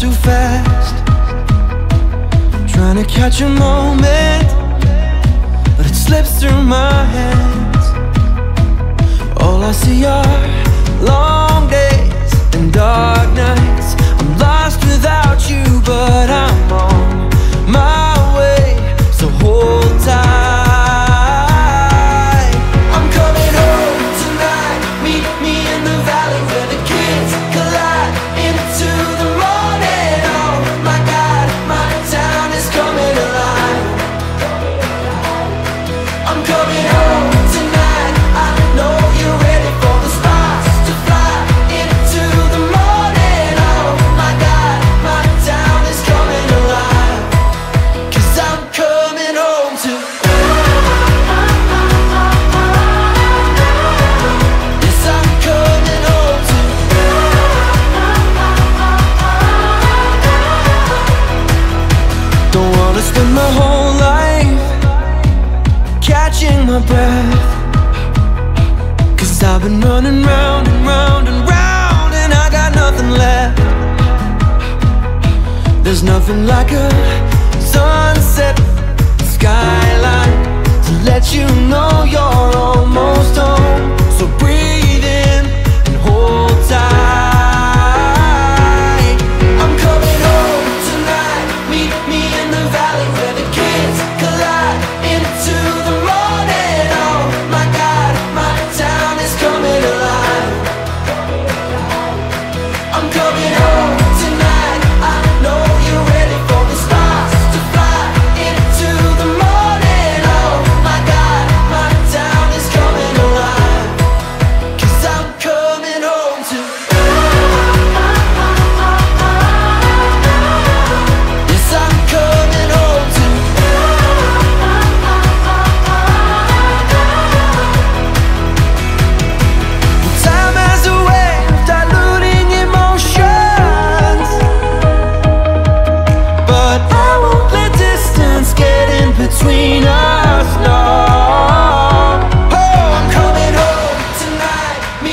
too fast. Trying to catch a moment But it slips through my hands. All I see are Wanna spend my whole life Catching my breath. Cause I've been running round and round and round And I got nothing left. There's nothing like a sunset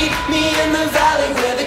meet me in the valley where the